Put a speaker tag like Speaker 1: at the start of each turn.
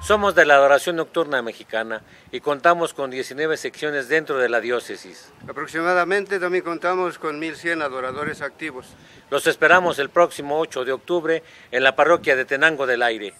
Speaker 1: Somos de la Adoración Nocturna Mexicana y contamos con 19 secciones dentro de la diócesis.
Speaker 2: Aproximadamente también contamos con 1.100 adoradores activos.
Speaker 1: Los esperamos el próximo 8 de octubre en la parroquia de Tenango del Aire.